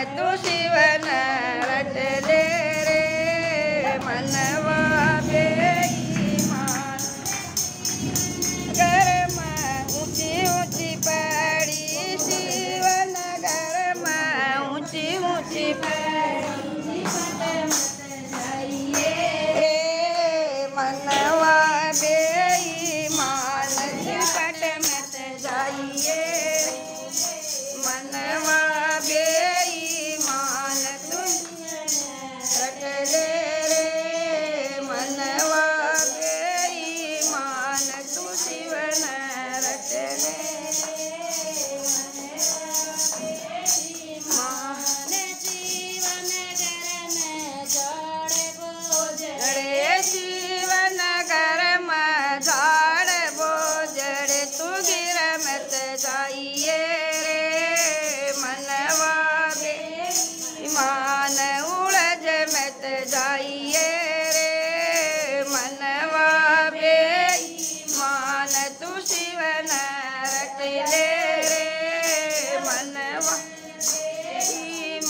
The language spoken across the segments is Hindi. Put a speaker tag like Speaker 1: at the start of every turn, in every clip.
Speaker 1: ಮತ್ತು ಶಿವ दिए रे मनवा दे। ईमान उड़ज मत जाइए रे मनवा बे मान तू शिव नरक ले रे मनवा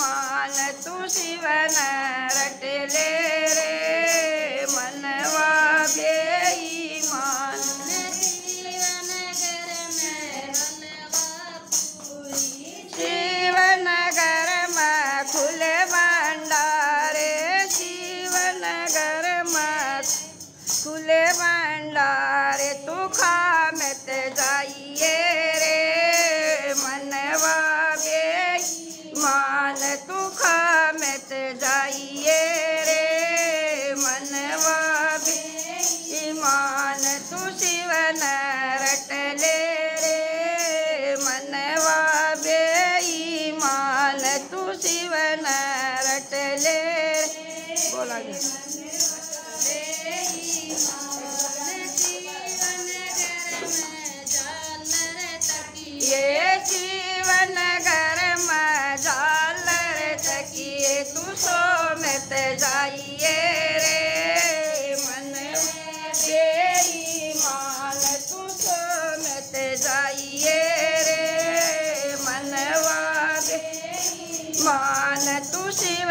Speaker 1: मान तू शिव नरक ले रे बोला गया। ये जीवन घर में झालर तकिए तू सो जाइए रे। मन ये मान तू सो जाइए रे। मनवा मान, तू शिव